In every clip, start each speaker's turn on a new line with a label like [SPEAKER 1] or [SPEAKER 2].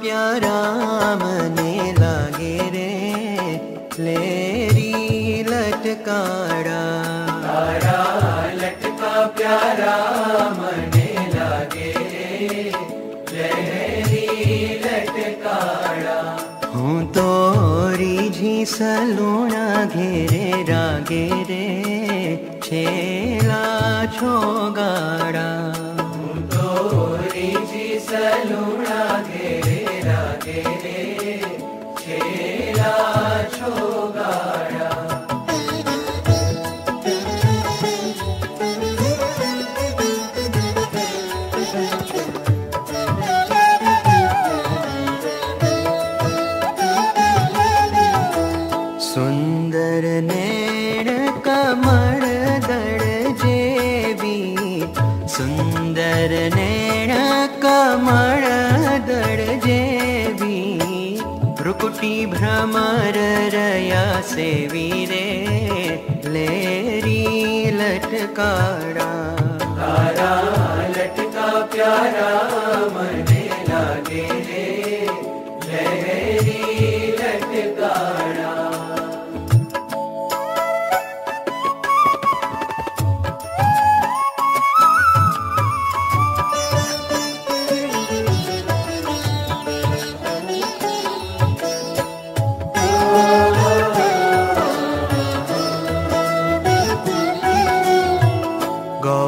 [SPEAKER 1] प्यारा मने लागे रे लेरी लटकाड़ा
[SPEAKER 2] तारा लटका प्यारा मने लागे लहरी लटकाड़ा
[SPEAKER 1] हूँ घेरे रागे रे छेला छोगाड़ा रुकुटी भ्रमर रया से वीरे लेरी लटकारा।
[SPEAKER 2] तारा, लटका प्यारा मने लागे
[SPEAKER 1] रे। लेरी गौर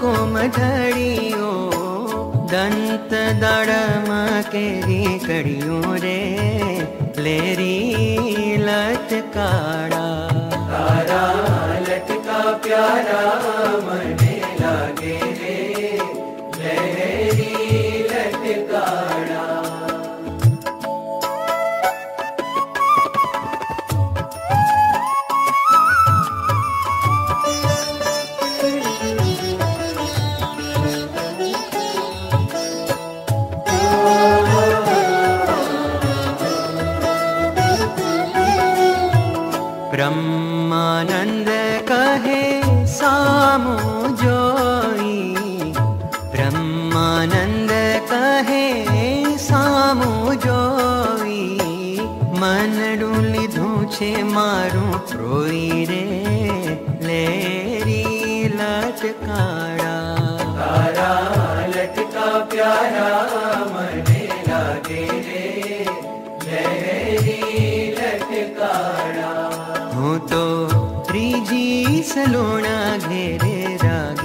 [SPEAKER 1] कुम कुम दंत दड़म केरी कड़ियों रे, लेरी लटकाड़ा
[SPEAKER 2] तारा लटका प्यारा मने लागे लहरी लटकाड़ा
[SPEAKER 1] ब्रह्मानंद कहे, सामो जोई। ब्रह्मानंद कहे, सामो जोई। मन डुली धूछे मारू प्रोई रे, लेरी लटकारा।
[SPEAKER 2] तारा लटका प्यारा, मने लागे
[SPEAKER 1] रे।
[SPEAKER 2] ಸಲೋಣ ಗೆರೆ
[SPEAKER 1] ರಾಗ